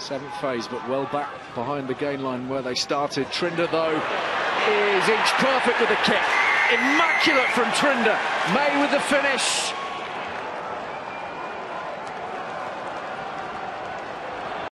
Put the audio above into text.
Seventh phase, but well back behind the gain line where they started. Trinder, though, is inch perfect with the kick. Immaculate from Trinder. May with the finish.